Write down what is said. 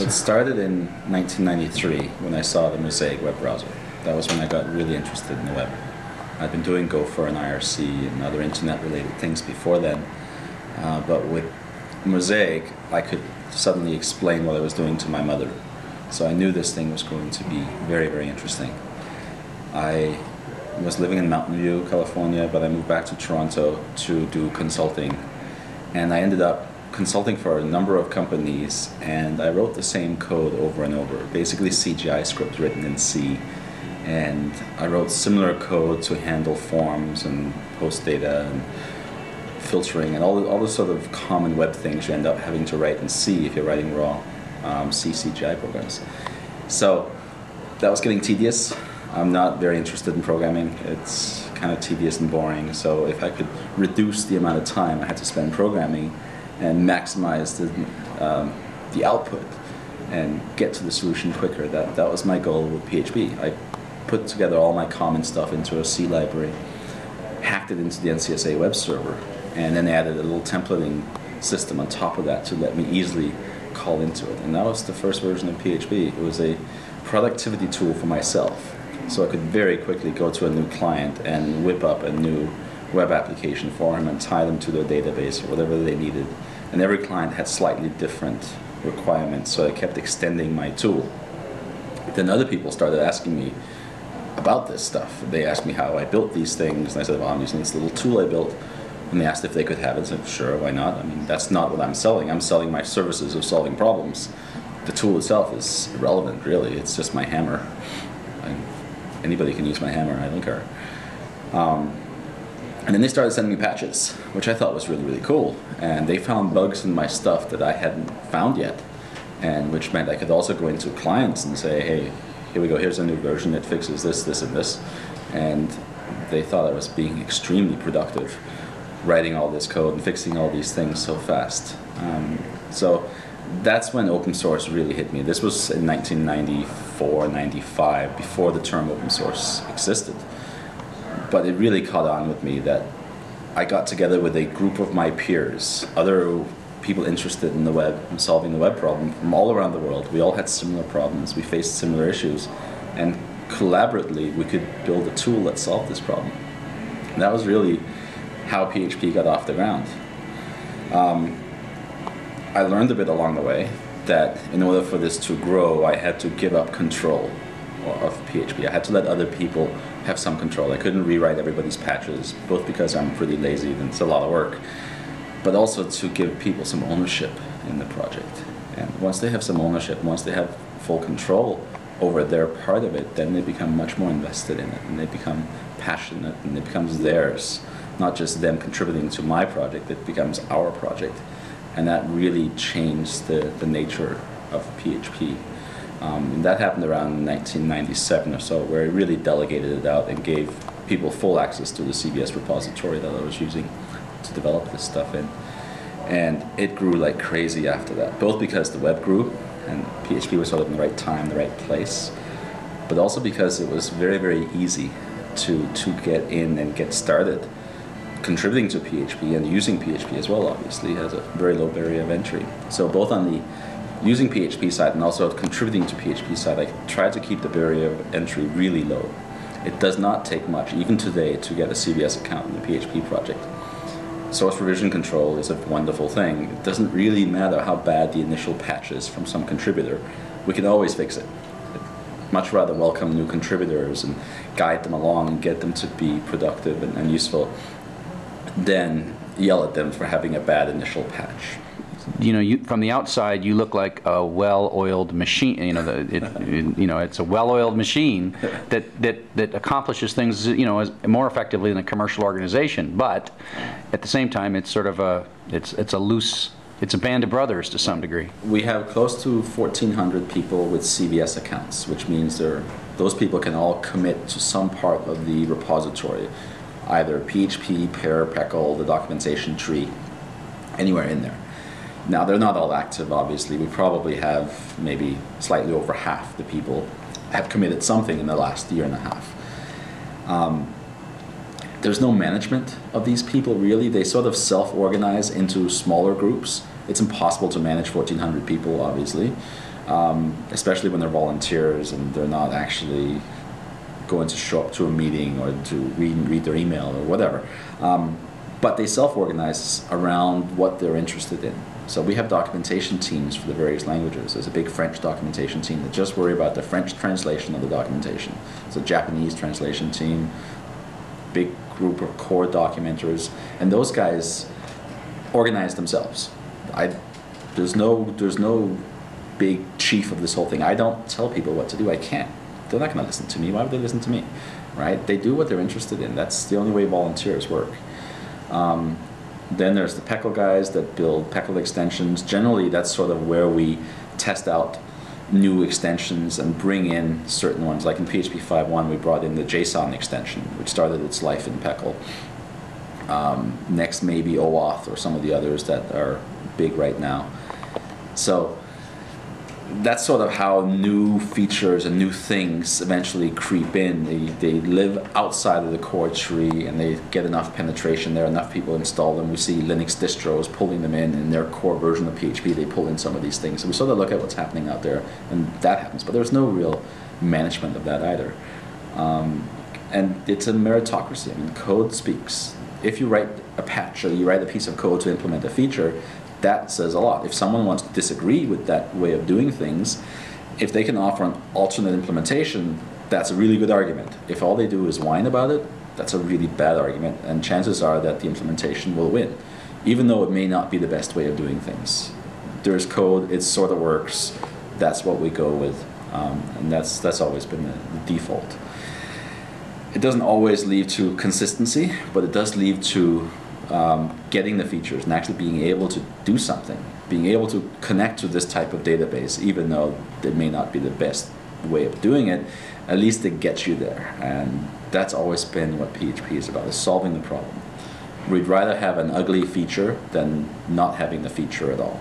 It started in 1993 when I saw the Mosaic web browser. That was when I got really interested in the web. I'd been doing Gopher and IRC and other internet-related things before then, uh, but with Mosaic, I could suddenly explain what I was doing to my mother. So I knew this thing was going to be very, very interesting. I was living in Mountain View, California, but I moved back to Toronto to do consulting. And I ended up consulting for a number of companies, and I wrote the same code over and over, basically CGI scripts written in C. And I wrote similar code to handle forms and post data and filtering and all the, all the sort of common web things you end up having to write in C if you're writing raw um, C CGI programs. So that was getting tedious. I'm not very interested in programming. It's kind of tedious and boring. So if I could reduce the amount of time I had to spend programming and maximize the, um, the output and get to the solution quicker, that, that was my goal with PHP. I put together all my common stuff into a C library, hacked it into the NCSA web server, and then added a little templating system on top of that to let me easily call into it. And that was the first version of PHP. It was a productivity tool for myself. So I could very quickly go to a new client and whip up a new web application for him and tie them to their database or whatever they needed. And every client had slightly different requirements, so I kept extending my tool. Then other people started asking me about this stuff. They asked me how I built these things, and I said, well, I'm using this little tool I built and they asked if they could have it. I said, sure, why not? I mean, that's not what I'm selling. I'm selling my services of solving problems. The tool itself is irrelevant, really. It's just my hammer. I, anybody can use my hammer, I don't care. Um, and then they started sending me patches, which I thought was really, really cool. And they found bugs in my stuff that I hadn't found yet, and which meant I could also go into clients and say, hey, here we go, here's a new version that fixes this, this, and this. And they thought I was being extremely productive writing all this code and fixing all these things so fast. Um, so that's when open source really hit me. This was in 1994, 95, before the term open source existed. But it really caught on with me that I got together with a group of my peers, other people interested in the web and solving the web problem from all around the world. We all had similar problems, we faced similar issues, and collaboratively we could build a tool that solved this problem. And that was really how PHP got off the ground. Um, I learned a bit along the way that in order for this to grow, I had to give up control of PHP. I had to let other people have some control. I couldn't rewrite everybody's patches, both because I'm pretty lazy and it's a lot of work, but also to give people some ownership in the project. And once they have some ownership, once they have full control over their part of it, then they become much more invested in it and they become passionate and it becomes theirs not just them contributing to my project, it becomes our project. And that really changed the, the nature of PHP. Um, that happened around 1997 or so, where I really delegated it out and gave people full access to the CVS repository that I was using to develop this stuff in. And it grew like crazy after that, both because the web grew and PHP was sort of in the right time, the right place, but also because it was very, very easy to, to get in and get started contributing to PHP and using PHP as well, obviously, has a very low barrier of entry. So both on the using PHP side and also contributing to PHP side, I try to keep the barrier of entry really low. It does not take much, even today, to get a CVS account in the PHP project. Source revision control is a wonderful thing. It doesn't really matter how bad the initial patch is from some contributor. We can always fix it. I'd much rather welcome new contributors and guide them along and get them to be productive and, and useful than yell at them for having a bad initial patch. You know, you, from the outside, you look like a well-oiled machine. You know, the, it, you know, it's a well-oiled machine that, that, that accomplishes things, you know, as, more effectively than a commercial organization. But at the same time, it's sort of a, it's, it's a loose, it's a band of brothers to some degree. We have close to 1,400 people with CVS accounts, which means they're, those people can all commit to some part of the repository either PHP, PEAR, PECL, the documentation tree, anywhere in there. Now, they're not all active, obviously. We probably have maybe slightly over half the people have committed something in the last year and a half. Um, there's no management of these people, really. They sort of self organize into smaller groups. It's impossible to manage 1,400 people, obviously. um, especially when they're volunteers and they're not actually going to show up to a meeting or to read read their email or whatever. Um, but they self-organize around what they're interested in. So we have documentation teams for the various languages. There's a big French documentation team that just worry about the French translation of the documentation. It's a Japanese translation team, big group of core documenters, and those guys organize themselves. I, there's no, there's no big chief of this whole thing. I don't tell people what to do. I can't. They're not going to listen to me. Why would they listen to me? Right? They do what they're interested in. That's the only way volunteers work. Um, then there's the PECL guys that build PECL extensions. Generally, that's sort of where we test out new extensions and bring in certain ones. Like in PHP 5.1, we brought in the JSON extension, which started its life in PECL. Um, next, maybe OAuth or some of the others that are big right now. So that's sort of how new features and new things eventually creep in. They, they live outside of the core tree and they get enough penetration there, enough people install them. We see Linux distros pulling them in in their core version of PHP, they pull in some of these things. So we sort of look at what's happening out there and that happens. But there's no real management of that either. Um, and it's a meritocracy. I mean, code speaks. If you write a patch or you write a piece of code to implement a feature, that says a lot. If someone wants to disagree with that way of doing things, if they can offer an alternate implementation, that's a really good argument. If all they do is whine about it, that's a really bad argument, and chances are that the implementation will win, even though it may not be the best way of doing things. There's code, it sort of works, that's what we go with, um, and that's, that's always been the, the default. It doesn't always lead to consistency, but it does lead to um, getting the features and actually being able to do something, being able to connect to this type of database, even though it may not be the best way of doing it, at least it gets you there. And that's always been what PHP is about, is solving the problem. We'd rather have an ugly feature than not having the feature at all.